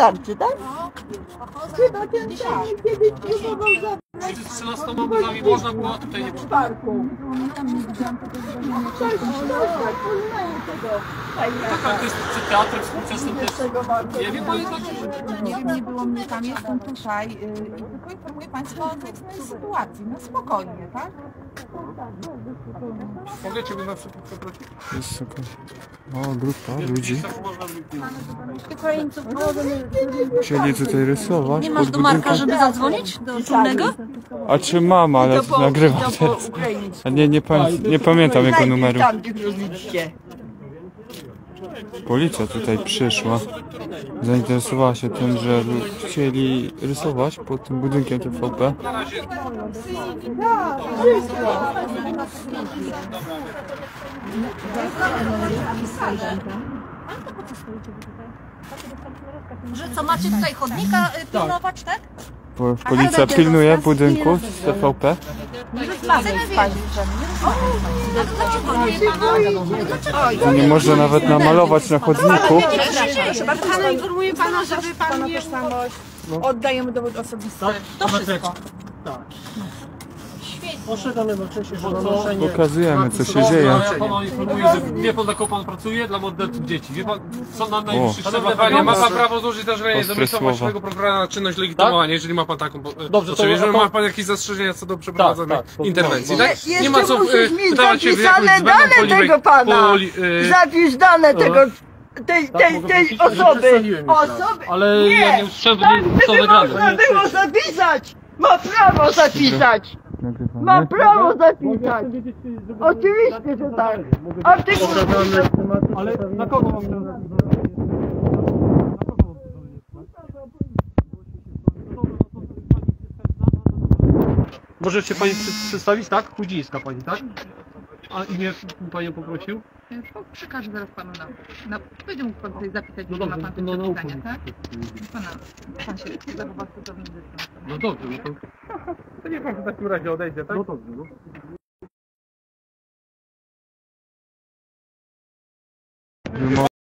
wystarczy, tak? Chyba ten sam kiedyś próbował zabrać Z 13 obozami można było, tutaj nie było. parku. Ktoś, tak poznaje tego Tak, ale to jest przed teatrem współczesnym też. Nie wiem, bo jednak... Nie wiem, nie było mnie tam, jestem tutaj. Yy, tylko informuję Państwa o obecnej sytuacji. No spokojnie, tak? Mogę Cię na przykład poprosić? Jest jakaś mała grupa ludzi. Ukraińców. Chcieli tutaj rysować Nie masz do Marka, żeby zadzwonić do czulnego? A czy mam, ale nagrywam to po teraz. A nie, nie, pa- nie pamiętam jego numeru. Policja tutaj przyszła. Zainteresowała się tym, że chcieli rysować pod tym budynkiem TVP. Że co, macie tutaj chodnika y, pilnować, tak? Bo Policja pilnuje budynku z TVP. To dlaczego nie można nawet namalować na chodniku. Proszę bardzo, pana informuję Pana, żeby Pan nie... tożsamość. Oddajemy dowód osobisty. To wszystko. Proszę dane wcześniej, że nanoszenie... Pokazujemy co się dzieje. Ja pana informuję, że wie pan, kogo pan pracuje? Dla morderców dzieci. Wie pan, co nam najwyższy Szanowny panie, ma pan prawo złożyć zażalenie do miejsca właściwego prokuratora na czynność legitymowania, jeżeli ma pan taką po- Dobrze, to-. Jeżeli ma pan jakieś zastrzeżenia co do przeprowadzonej tak, interwencji, no, tak? Je- Nie ma co e, wydawać się w jakąś dane tego pana. poli- e, Zapisz dane tego, tej, tej, mogę tej powiedzieć, że osoby. Osoby. Ale Nie, ja nie usłyszałem, tak by było zapisać. Ma prawo zapisać. Ma Nagrywamy. prawo zapisać. Oczywiście, że tak. Artykuł Ale na kogo mam Może się pani przedstawić, tak? Chudzińska pani, tak? A imię panią poprosił? Przekażę zaraz Panu na... na będzie mógł Pan tutaj zapisać, No że ma dobrze, Pan no, no, pytania, no, tak? Pana, Pan się zachowa stosownie do No dobrze, no to... Pan w takim razie odejdzie, tak? No dobrze, no.